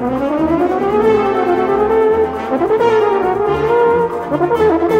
Thank you.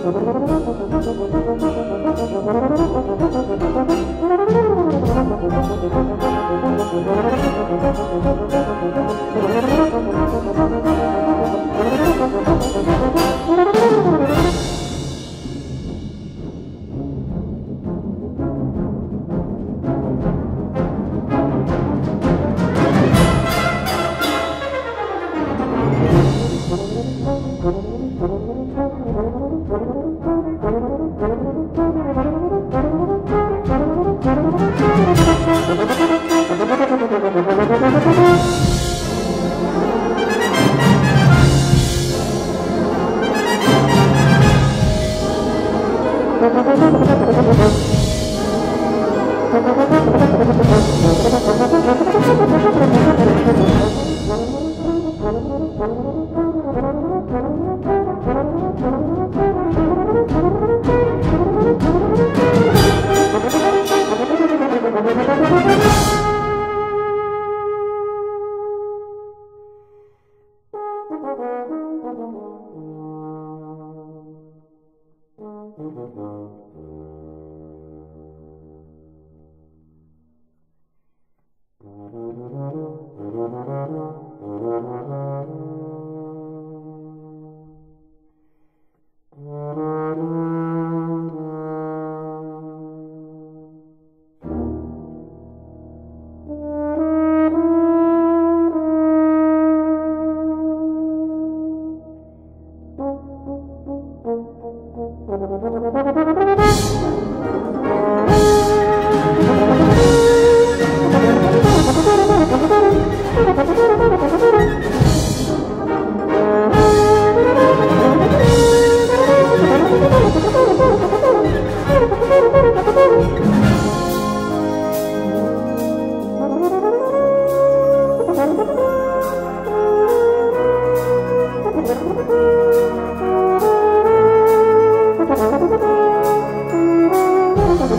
Gracias.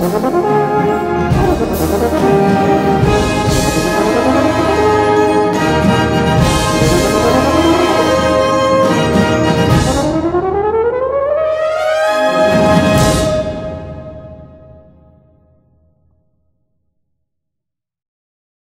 Thank you.